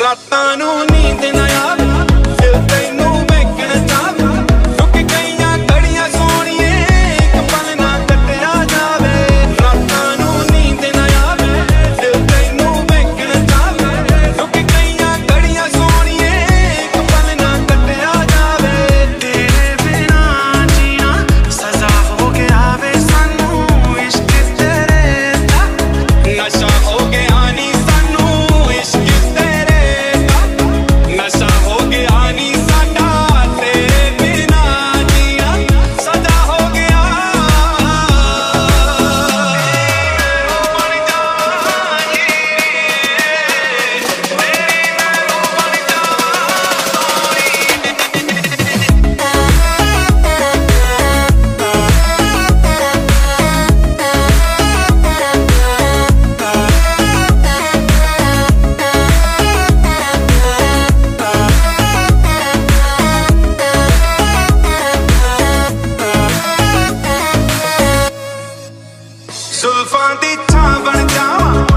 ਰਾਤਾਂ ਨੂੰ ਨੀਂਦ ਨਾ ਸੁਲਫਾਂ ਦੀ ਥਾਂ ਬਣ ਜਾਵਾਂ।